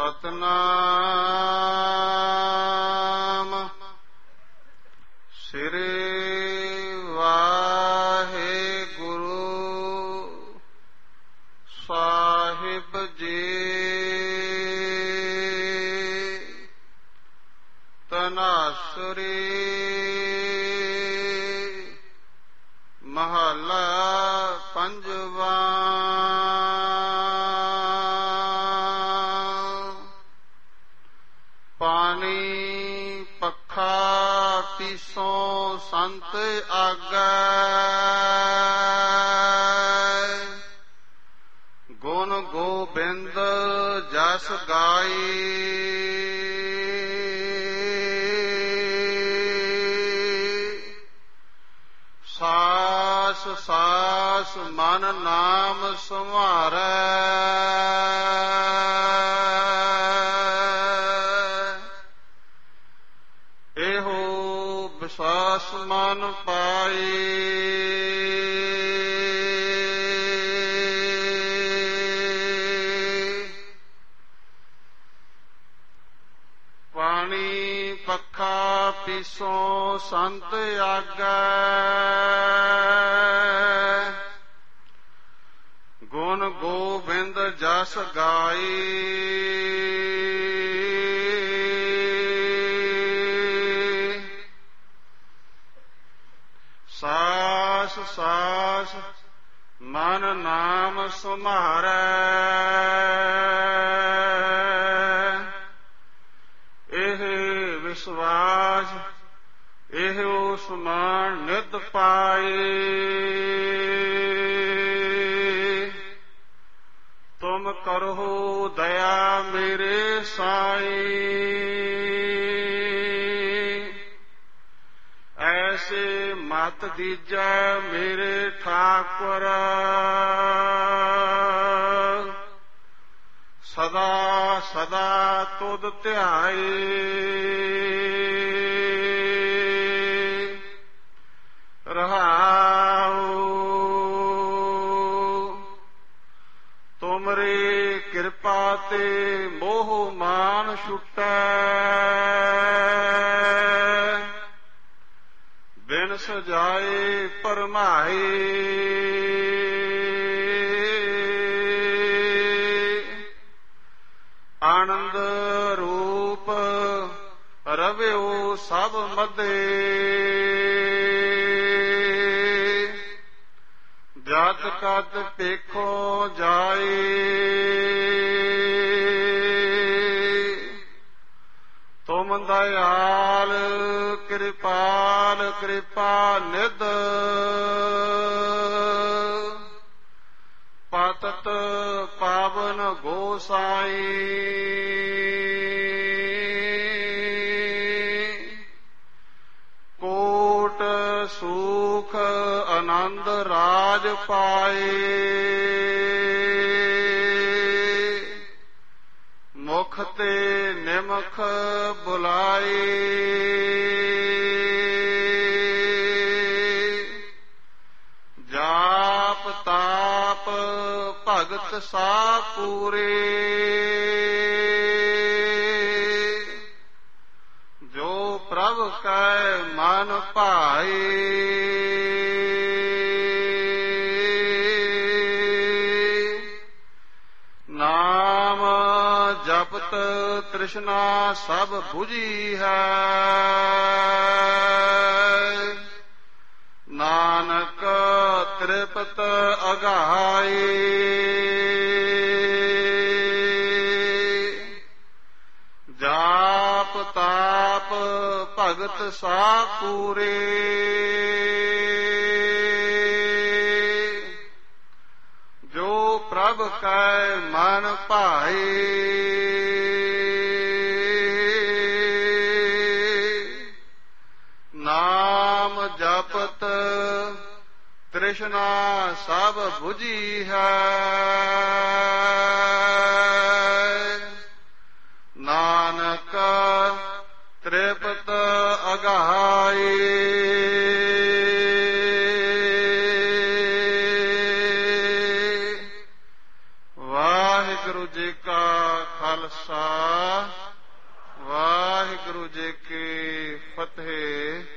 ਸਤਨਾਮ। ਸ੍ਰੀ ਵਾਹਿਗੁਰੂ ਸਾਹਿਬ ਜੀ। ਤਨਾਸਰੀ ਮਹਲਾ ਪੰਜਵਾ। ਪੀਸੋਂ ਸੰਤ ਆਗੈ। ਗੁਣ ਗੋਬਿੰਦ ਜਸ ਗਾਈ। ਸਾਸ ਸਾਸ ਮਨ ਨਾਮ ਸੰਵਾਰੈ। ਪਾਣੀ ਪੱਖਾ ਪੀਸੋਂ ਸੰਤ ਆਗੈ। ਗੁਣ ਗੋਬਿੰਦ ਜਸ ਗਾਈ ਸਾਸ ਸਾਸ, ਮਨ ਨਾਮ ਸੁਮਾਰੈ। ਇਹ ਵਿਸ਼ਵਾਸ, ਇਹ ਉਸ ਮਾਨ ਨਿਤ ਪਾਏ। ਤੁਮ ਕਰੋ ਦਇਆ ਮੇਰੇ ਸਾਈ ਮਤ ਦੀਜੈ ਮੇਰੇ ਠਾਕੁਰ। ਸਦਾ ਸਦਾ ਤੁਧ ਧਿਆਏ। ਰਹਾਉ। ਤੁਮਰੀ ਕਿਰਪਾ ਤੇ ਮੋਹ ਮਾਨ ਛੁਟੈ। ਬਿਨ ਸਜਾਏ ਪਰਮਾਈ ਆਨੰਦ ਰੂਪ ਰਵਿਓ ਸਭ ਮਦੇ। ਜਦ ਕਦ ਪੇਖੋ ਜਾਏ। ਤੁਮ ਦਇਆਲ ਕਿਰਪਾਲ ਕਿਰਪਾ ਨਿਧ। ਪਤਤ ਪਾਵਨ ਗੋਸਾਈ। ਕੋਟ ਸੁਖ ਆਨੰਦ ਰਾਜ ਪਾਏ। ਮੁਖ ਤੇ ਨਿਮਖ ਬੁਲਾਏ ਜਾਪ ਤਾਪ ਭਗਤ ਸਾ ਪੂਰੇ। ਜੋ ਪ੍ਰਭ ਕੈ ਮਨ ਭਾਏ ਜਪਤ ਤ੍ਰਿਸ਼ਨਾ ਸਭ 부ਜੀ ਹੈ। ਨਾਨਕ ਤ੍ਰਿਪਤ ਅਗਾਏ ਜਾਪ ਤਾਪ ਭਗਤ ਸਾ ਪੂਰੇ। ਜੋ ਪ੍ਰਭ ਕੈ ਮਨ ਭਾਏ ਤ੍ਰਿਸ਼ਨਾ ਸਭ 부ਜੀ ਹੈ। ਨਾਨਕ ਤ੍ਰਿਪਤ ਅਗਾਈ। ਵਾਹਿਗੁਰੂ ਜੀ ਕਾ ਖਾਲਸਾ, ਵਾਹਿਗੁਰੂ ਜੀ ਕੀ ਫਤਿਹ।